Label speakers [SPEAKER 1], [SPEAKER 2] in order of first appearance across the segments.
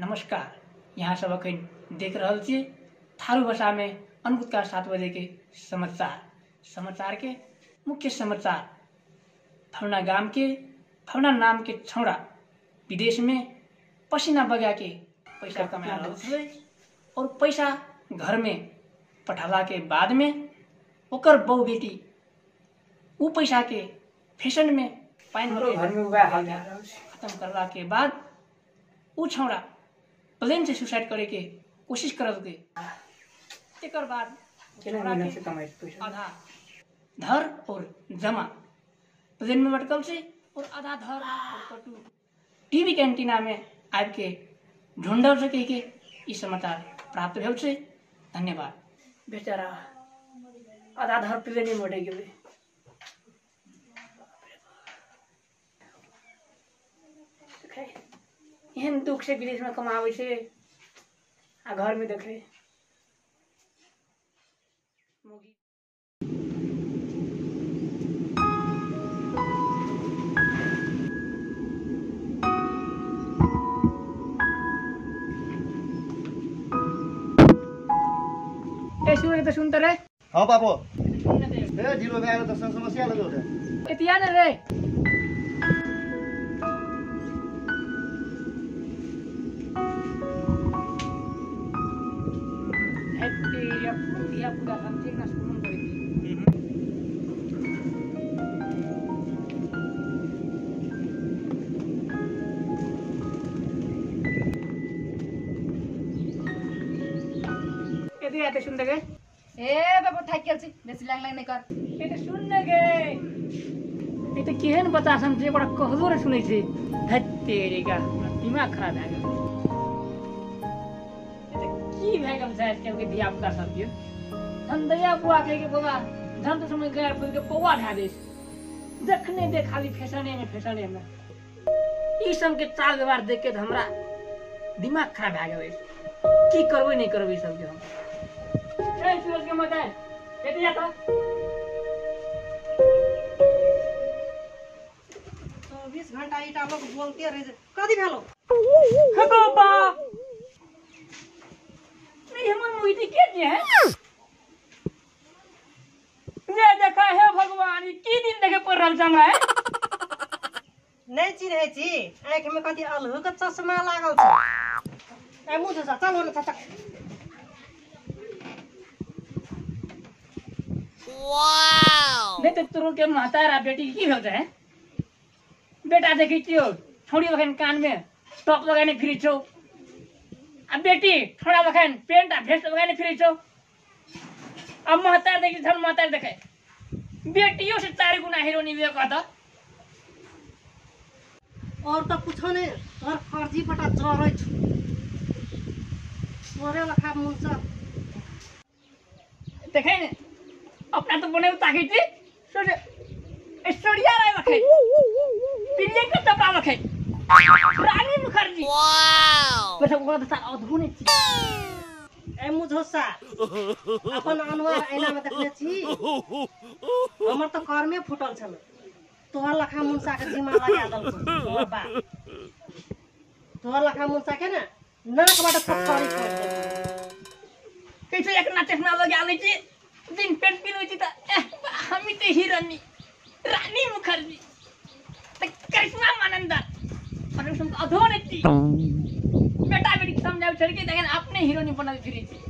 [SPEAKER 1] नमस्कार। यहाँ सब अखन देख रहल छियै थारू भाषा में अनबुत का सात बजे के समाचार। समाचार के मुख्य समाचार। फलना गाँव के फलना नाम के छौड़ा विदेश में पसीना बगा के पैसा कमा रहल छै और पैसा घर में पठाला के बाद में ओकर बहू बेटी उ पैसा के फ़ैशन में पानी खत्म करला के बाद उ छौड़ा प्लेन से सुसाइड करे के कोशिश करल के बाद
[SPEAKER 2] से पैसा?
[SPEAKER 1] आधा धर और जमा। प्लेन में लटकल छै और आधा धर और कटु। टीवी के एंटीना में आबि के ढूंढल सके के ई समाचार प्राप्त भेल छै धन्यवाद।
[SPEAKER 2] बेचारा आधा धर प्लेने में उड़े गेलै। एहन दुख से विदेश में कमाबै छै आ घर में देखे
[SPEAKER 1] सुन त सुन त रे?
[SPEAKER 3] हाँ पापो ए ढिलो भएर त स- समस्या लग्यो त
[SPEAKER 1] यति रे?
[SPEAKER 4] দিয়ে এত
[SPEAKER 1] শুনতে গে এ, বাবা, থাকি আছি বেশি লাগ লাগ নাই কর। এটা শুনলে গে। এটা কেহেন কথা আসাম যে বড় কহজোরে শুনেছি। ধরতে রেগা দিমাগ খারাপ হয়ে গেল কি ভেগম সাহেব কেউ দিয়া আপনার धंधया बुआ के के बाबा धन तो समय गया फिर के पौवा ढा दे। देखने दे खाली फैशने में फैशने में। ई सब के चाल व्यवहार देख के तो हमरा दिमाग खराब भए गेल की करबै नहीं करबै सब के हम। ए सूरज के मत है ये जाता
[SPEAKER 5] चौबीस घंटा ईटा लोग बोलते रहे कथी भेलो?
[SPEAKER 1] हे बाबा! नहीं हमर मोहिती के जे है जे देखा है भगवान ई की दिन देखे पड़ रहल छै हमरा है?
[SPEAKER 5] नहीं चिन्हे छी आँखि में कथी अलहू के चश्मा लागल छै। ए मुँह धोसा चल चल चल।
[SPEAKER 1] नहीं तो तुरु के महतारा बेटी की भेल है बेटा देखी छियो छोड़ी बखन कान में टॉप लगाने फिरी छौ। आ बेटी छोड़ा बखन पेंट आ भेस्ट लगाने फिरी छौ। अब महतार देखी धन महतार देखे। बेटियों से चार गुना हीरोनी वे कहता
[SPEAKER 5] और तो कुछो नहीं तोहर फर्जी पटा जरै छु। तोरे लखा मुंह
[SPEAKER 1] देखे ने अपना तो बने ताकि थी सोचे स्टोरिया रहे रखे पिल्ले का टपा रखे रानी मुखर्जी। बस वो तो सारा अधूने थी
[SPEAKER 5] मुँह धोसा अपन अनुहार ऐना में देखले छी। हमर तो कर फुटल छल। तोहर लखा मुंसा के जिमा लगा दल तोहर तोहर लखा मुंसा के ना नाक बाट फटकारी कर
[SPEAKER 1] कैसे एक ना चश्मा लगा ले थी दिन पेंट पिनो थी तो हम तो हीरोनी रानी मुखर्जी। तो करिश्मा मानंदर और उसमें अधूने थी बेटा बेटी के समझाओ छोड़ के लेकिन अपने हीरोनी बना फिरी थी ये बात देखा है हम तो नहीं- नहीं की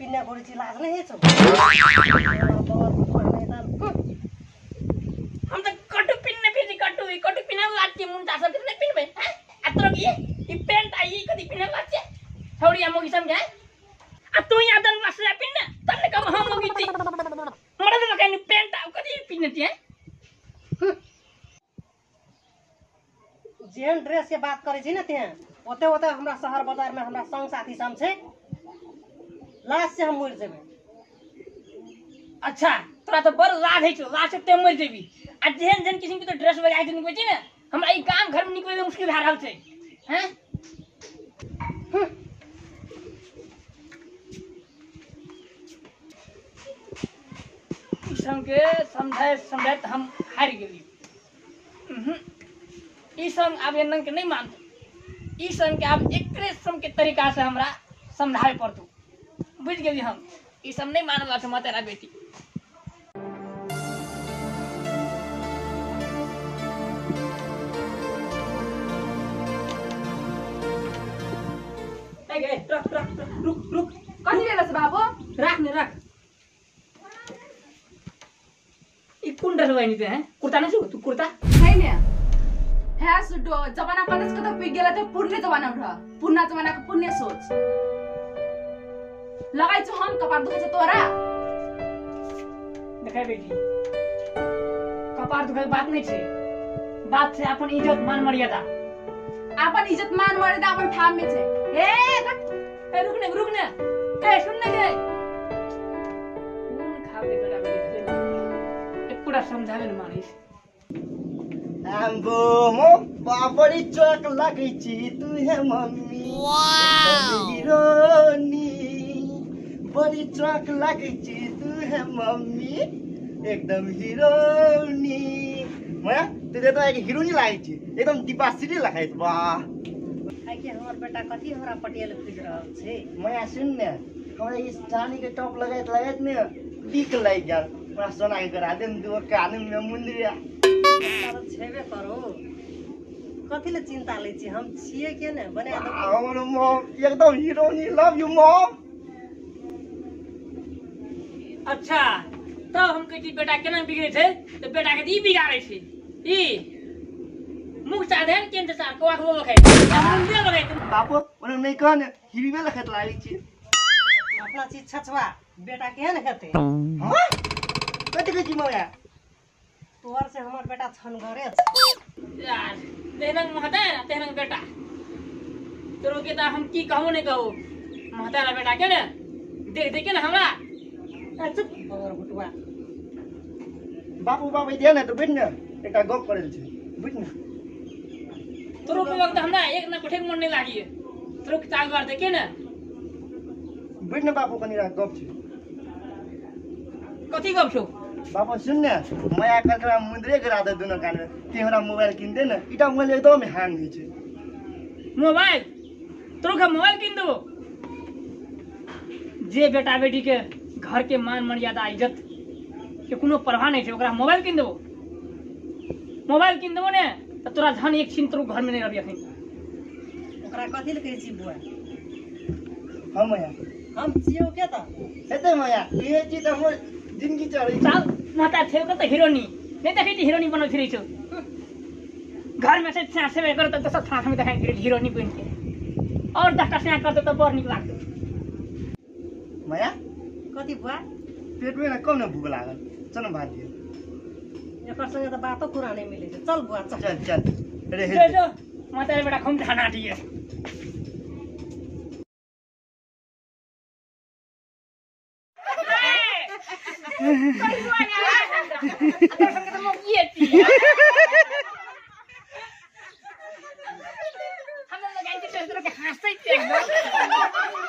[SPEAKER 5] पिन्ने गोड़ी छी लाज नहीं है
[SPEAKER 1] हम तो कटु पिन्ने फिर कटु ई कटु पिन्ने लाती मुंडा सब नहीं पिनबे हैं? अतरो ये ई पेंट आई कदी पिन्ने लाती थोड़ी हम की समझे आ तू यहाँ दन मसला पिन्ने तन्ने कम हम होगी थी मरद में कहनी पेंट आ कदी पिन्ने हैं?
[SPEAKER 5] जेहन ड्रेस के बात करे छी ना तेहन ओते ओते हमरा शहर बाज़ार में हमरा संग साथी सब छै. लास्ट से हम मर जेबै।
[SPEAKER 1] अच्छा तोरा तो बड़ लाज है लाज से ते मर जेबी। आ जेहन जेहन किसिम के तो ड्रेस बजा के निकलै छै ने हमरा ई गाम घर में निकले मुश्किल भए रहल छै। हैं? ई सबके समझाए समझाए हम हारि उहुं। ई सब आब एनन के नहीं मानतो। ई सब के आब एकरे सम के तरीका से हमरा समझाए पड़तो। बुझ गेली हम। ई सब नै मानल छ म तेरा बेटी। रुक रुक।
[SPEAKER 4] कति बेला छ
[SPEAKER 1] बाबु? राख्नु राख। यी कुन ड्रेस भयो नि त्यो कुर्ता नै छु? कुर्ता?
[SPEAKER 4] छैन ह्या सुटो जमाना कलेजको त पुगेला त पुर्ने जमाना उठ पुर्ना जमानाको पुण्य सोच। लगाइछु हम कपार दुखेछ तोरा
[SPEAKER 1] देखाइ बेटी कपार दुखाइ बात नहीं छै बात छै अपन इज्जत मान मर्यादा
[SPEAKER 4] आपन इज्जत मान मर्यादा आपन ठाम में छै हे रख
[SPEAKER 1] ए रुक ने रुक ने ए सुन ने गे कौन खाव के बेटा बेटी खेले एक पूरा समझावे न मानिस
[SPEAKER 3] आम्बो म बड़ी चोक लागै छी तू हे मम्मी बड़ी चोक लागै छी तू हे मम्मी. एकदम हिरोनी. माया तेरे तो एक हिरोनी लागै छी एकदम डिपासिटी लगाइ छ वाह
[SPEAKER 5] हमर बेटा कथी हमरा पटियल खोज रहल छै?
[SPEAKER 3] माया सुन ने. हमरा इस चांदी के टॉप लगाइत लगाइत ने. बिक लागि गेल. हमरा सोना के करा दे दू कान में मुंदरिया.
[SPEAKER 5] तर छेबे करो। कथी ले चिंता लै छी? हम छियै के ने? बना देबै
[SPEAKER 3] हमर मम एकदम हिरोनी लव यू मम
[SPEAKER 1] अच्छा तब हम कहै बेटा केना बिगड़े छै? तऽ बेटा के ई बिगाड़े छै। ई मुख साधे ने केन sa को आखो बखै मुंडे बखै
[SPEAKER 3] बापू ओने नहीं कहने हिरवे लखत लागे छी।
[SPEAKER 5] अपना चीज़ छछवा बेटा केहन हेतै?
[SPEAKER 3] हाँ? कथी कहै छी मौया?
[SPEAKER 5] तोहर से हमर बेटा छनगरे छै।
[SPEAKER 1] यार तेहरंग महता है ना बेटा। तोरो के हम की कहूँ नहीं कहूँ। महता ना बेटा के ने। देख देख के ना हमरा।
[SPEAKER 5] आ, चुप बगर भुटुआ
[SPEAKER 3] बापू बाबू दे ने तो बैठ ने एकटा गप करल छै बुझ ने
[SPEAKER 1] तोरो के वक्त हमरा एक ना कुठे मन नहीं लागी तोरो के चाल बार देखे ना
[SPEAKER 3] बुझ ने बापू कनी रात गप छै
[SPEAKER 1] कथी गप छौ
[SPEAKER 3] बापू सुन ने माया ककरा मुंदरे गिरा दे दुनो कान में कि हमरा मोबाइल किन दे ने इटा मोबाइल एकदम हैंग होइ छै
[SPEAKER 1] मोबाइल तोरो के मोबाइल किन देबो जे बेटा बेटी के घर के मान मर्यादा इज़्ज़त के कोनो परवाह नहीं छै ओकरा मोबाइल किन देबो। मोबाइल किन देबो ने तऽ तोरा झन एक छिन तोरो घर में नहीं रही अखन।
[SPEAKER 5] ओकरा कथी ले कहै छी बुआ?
[SPEAKER 3] हाँ माया।
[SPEAKER 5] हम छियौ के त
[SPEAKER 3] हेतै माया ये चीज़ त हमर ज़िंदगी
[SPEAKER 1] चाल माता त हिरोनी। नहीं देखै छी हिरोनी बनल फिरै छौ। घर में से कर त सब ठाठ में देखाइ फिरै हिरोनी बन के और दसटा सेवा करते त बड़ नीक लागतौ।
[SPEAKER 3] माया
[SPEAKER 5] कथी बुआ
[SPEAKER 3] पेट में ना कम न भूख लागल चल न भात दियो
[SPEAKER 5] एकर संगे त बातो कुरा नहीं मिलै छै चल बुआ चल
[SPEAKER 3] चल चल रे
[SPEAKER 1] जो जो माता रे बेटा खुम खाना दिए साड़ी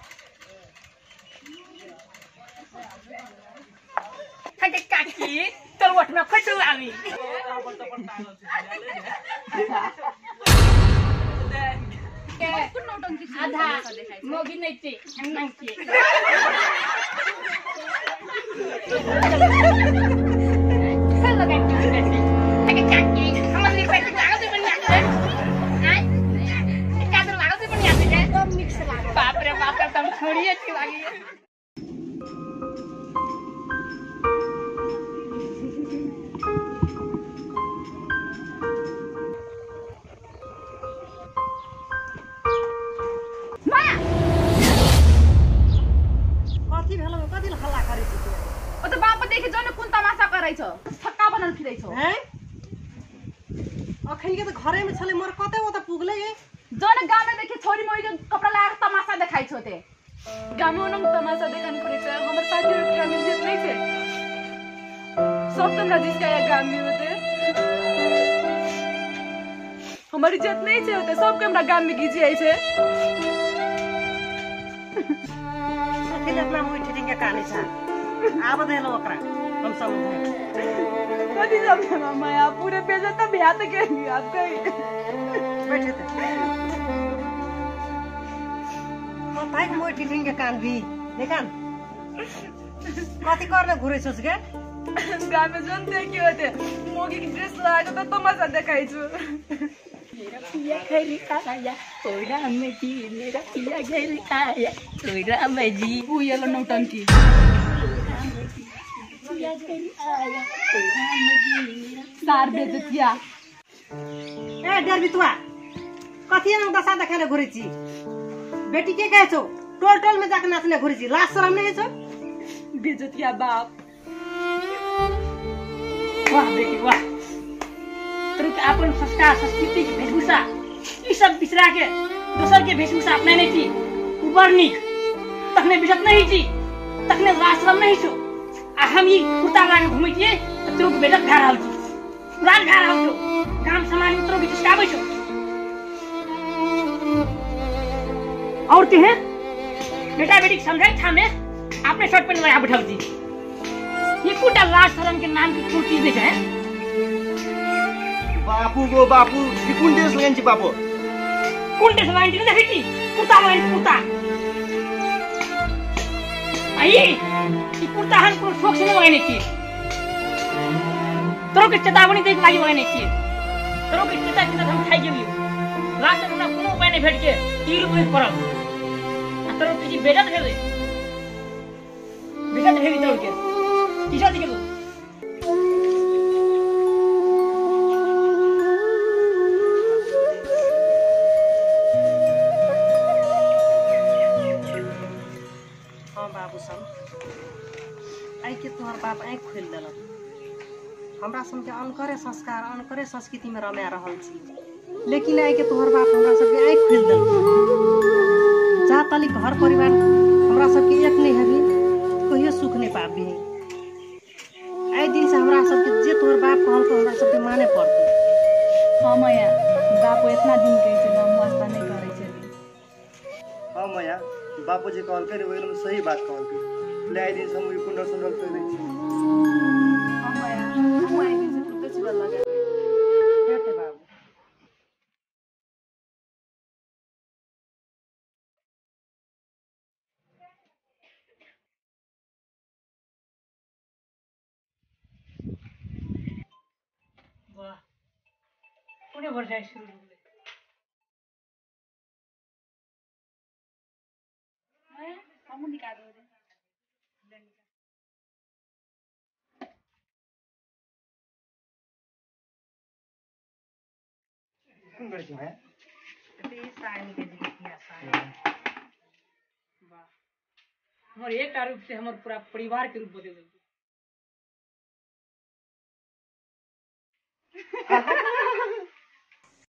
[SPEAKER 1] थके काकी तो वट में खुश आवी? आधा मोगी थी हम नहीं थी Hello काकी हम अपनी पैसे बाप रे बाप बड़ी अच्छी लगी
[SPEAKER 4] फिराइछ छक्का
[SPEAKER 5] बनाउनु फिराइछ। अखैको त घरैमा छले मर कतै उता पुग्ले? है
[SPEAKER 4] जन गामेदेखि छोरी मोरीको कपडा लगाएर तमासा देखाइछौ ते।
[SPEAKER 6] गामो नम तमासा देखान खोले छ हाम्रो साथीहरु फ्यामिली सब गामी होते हमारी इज्जत नहीं छे होते। सब कैमरा गाम में
[SPEAKER 5] कीजिए ऐसे छ आब देलो ओकरा। कम सा
[SPEAKER 6] कम कति समय मामा आप पूरे पैसा तो ब्याह तो कर लिया आपका ही
[SPEAKER 5] बैठे थे पता है मोटी लिंग कान भी देखा कति कर ले घुरे सोच
[SPEAKER 6] के गामे जन देख्यो ते मोगी ड्रेस लगाएको त तमासा देखाइछु
[SPEAKER 1] मेरा पिया खेरी काया ओइरा अम्मे जी मेरा पिया खेरी काया ओइरा अम्मे जी उयलो नौटन्टी
[SPEAKER 4] सार दे देतिया
[SPEAKER 5] ए डेर बितुआ कथी हम दशा देखाले घुरै छी बेटी के कहै छौ टोल टोल में जाके नाचने घुरै छी लाज शरम नहीं छौ?
[SPEAKER 6] बेजतिया बाप।
[SPEAKER 1] वाह बेटी वाह। तुरंत अपन संस्कार संस्कृति की वेशभूषा ये सब बिसरा के दोसर के वेशभूषा अपनाने थी। ऊपर निक तखने बिजत नहीं थी तखने आश्रम नहीं छो। हम ये कुर्ता लागे घूमे थिए तो तुरंत बेजत भा रहल छी उड़ान भा रहल छो गाम समाज में तुरंत चिस्काबै छो और ते हैं बेटा बेटी के समझाई था मैं आपने शर्ट पहन लगा बैठा थी ये कुटा लाज शर्म के नाम की कोई चीज़ नहीं है
[SPEAKER 3] बापू गो बापू कुन ड्रेस लगाइन छी बापू।
[SPEAKER 1] कौन ड्रेस लगाई थी देखी? कुर्ता थी कुर्ता आई कुर्ता हम को शौक से लगाई थी तोरो के चेतावनी दे के लागी लगाई थी तोरो के चेता चेता हम खाई गेलियो लास्ट में हमरा कोनो उपाय नहीं भेट के तीर रुपए पड़ल आ तोरो किसी बेटा भेले बेटा भेली तोरो के किसा दिखे
[SPEAKER 5] हमरा सबके अनकरे संस्कार अनकरे संस्कृति में रमा रहल छी। लेकिन आई के तोहर बाप हमरा सबके आँखि खोलि देलक। जा तली घर परिवार हमरा सबके एक नहीं हेबी कहियो सुख नहीं पाबी आई दिन से हमरा सबके जे तोहर बाप कहल हमरा सबके माने पड़तै।
[SPEAKER 6] हाँ मैया बाप इतना दिन कहै छै हम वास्ता नहीं करै छै।
[SPEAKER 3] हाँ मैया बापू जी कहलकै रे एकदम सही बात कहलकै। ले आइ दिन से हम ई कुंडल सुंडल कर दै छी।
[SPEAKER 6] दिन से कुत्ते छिपल लगा
[SPEAKER 5] हेतै बाबू
[SPEAKER 1] वाह कुने वर्षा शुरू हो गई
[SPEAKER 6] है निकाल दो
[SPEAKER 3] कुन कर छी मैया
[SPEAKER 5] ई सानी के
[SPEAKER 1] हमारे एक रूप से हमारे पूरा परिवार के रूप बदल